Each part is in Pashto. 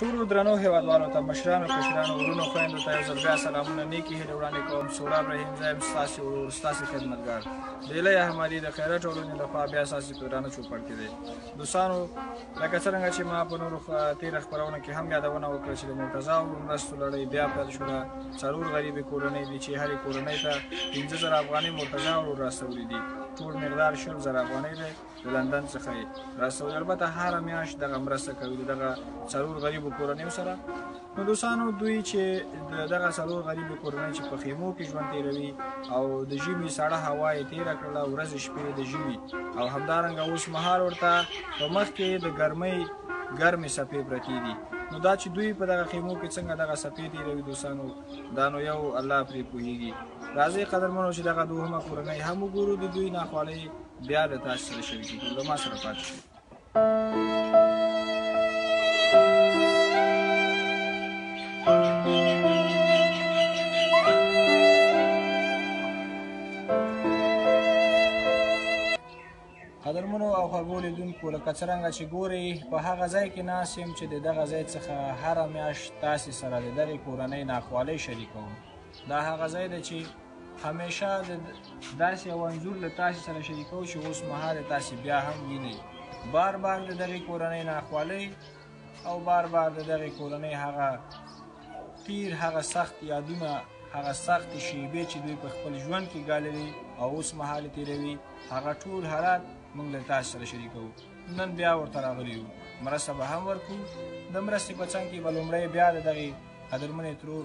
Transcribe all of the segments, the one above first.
ټولو درنو هیوادوالو ته مشرانو کشرانو ورونو خویندو ته یو ځل بیا سلامونه نیکې هیلې وړاندې کوم سوراب رحیم زه یم ستاسې ورور ستاسې خدمتګار ډیلی احمدي د خیره ټولنې لخوا بیا ستاسې په درانه چوپړ کې دی دوستانو لکه څرنګه چې ما په نورو تېره خپرونه کې هم یادونه وکړه چې د مرتضا او مرستو لړۍ بیا پیل شوله څلور غریبې کورنۍ دي چې هرې کورنۍ ته پنځه زره افغانۍ مرتضا ورور راستولي دي ټول مقدار شل زره افغانۍ دی د لندن څخه یې رسولي. البته هره میاشت دغه مرسته کوي د دغه څلور غریبو کورنیو سره. نو دوستانو دوی چې د دغه څلور غریبې کورنۍ چې په خیمو کې ژوند تیروي او د ژمي سړه هوا یې تیره کړله ورځې شپې د ژمي او همدارنګه اوس مهال ورته په مخ کې د ګرمۍ ګرمې سپې پرتې دي نو دا چې دوی په دغه خیمو کې څنګه دغه سپې تیروي دوستانو دا نو یو الله پرې پوهیږي راځئ قدرمنو چې دغه دوهمه کورنۍ هم وګورو د دوی ناخوالۍ بیا له تاسو سره شریکېږو له ما سره پاتې شئ قدرمنو او خوږو لیدونکو لکه څرنګه چې ګورئ په هغه ځای کې ناست یم چې د دغه ځای څخه هره میاشت تاسې سره د دغې کورنۍ ناخوالۍ شریکوم دا هغه ځای دی چې همیشه د داسې یو انځور له تاسې سره شریکوو چې اوس مهال تاسې بیا هم وینئ بار بار د دغې کورنۍ ناخوالۍ او بار بار د دغې کورنۍ هغه تیر هغه سخت یادونه هغه سخت شیبې چې دوی په خپل ژوند کې ګاللې او اوس مهال تیروي هغه ټول حالات موږ له تاسو سره شریکوو نن بیا ورته راغلي یو مرسته به هم ورکړو د مرستې په څنګ کې به لومړی بیا د دغې قدرمنې ترور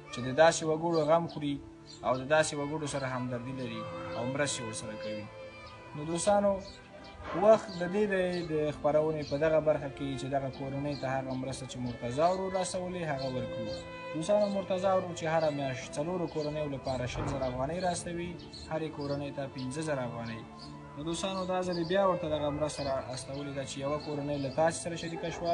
چې د داسې وګړو غم خوري او د داسې وګړو سره همدردي لري او مرستې ورسره کوي نو دوستانو وخت د دې دی د خپرونې په دغه برخه کې چې دغه کورنۍ ته هغه مرسته چې مرتضا ورو راسولې هغه ورکړو دوستانو مرتضا ورو چې هره میاشت څلورو کورنیو لپاره شل زره افغانۍ راستوي هرې کورنۍ ته پنځه زره افغانۍ نو دوستانو دا ځلې بیا ورته دغه مرسته را استولې ده چې یوه کورنۍ له تاسې سره شریکه شوه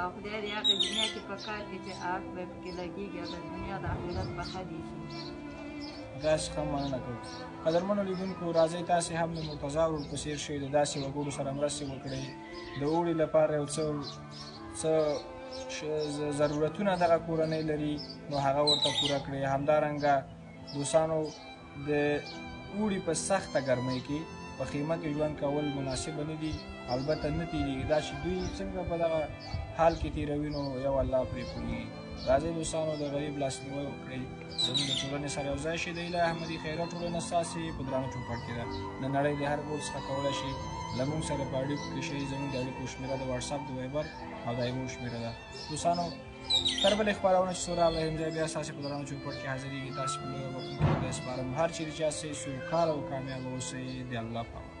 او خدای دې هغه دنیا کې په کار کې چې آخ به پکې لګېږي هغه دنیا د آخرت په ښه دې شي داس ښه مننه کوو قدرمنو لیدونکو راځئ تاسې هم د مرتضا ورور په څېر شئ د داسې وګړو سره مرستې وکړئ د اوړي لپاره یو څه څه ضرورتونه دغه کورنۍ لري نو هغه ورته پوره کړئ همدارنګه دوستانو د اوړي په سخته ګرمۍ کې په خیمه کې ژوند کول مناسب نه دي البته نه تیریږي دا چې دوی څنګه په دغه حال کې تیروي نو یو الله پرې پوهیږي راځئ دوستانو د غریب لاسنیوی وکړئ زموږ د ټولنې سره یو ځای شئ د ایله احمدي خیره ټولنه ستاسې په درانه چوپړ کې ده د نړۍ د هر ګوټ څخه کولی شئ له موږ سره په اړیکو کې شئ زموږ د اړیکو شمېره د واټساپ د وایبر او د ایمو شمېره ده دوستانو تر بلې خپرونه چې څو راغله همځای بیا ستاسې په درانه چوپړ کې حاضرېږي تاسې په لویه وکړو کې بیا سپارم هر چېرې چې یاستئ سوکاله او کامیابه اوسئ د الله په امان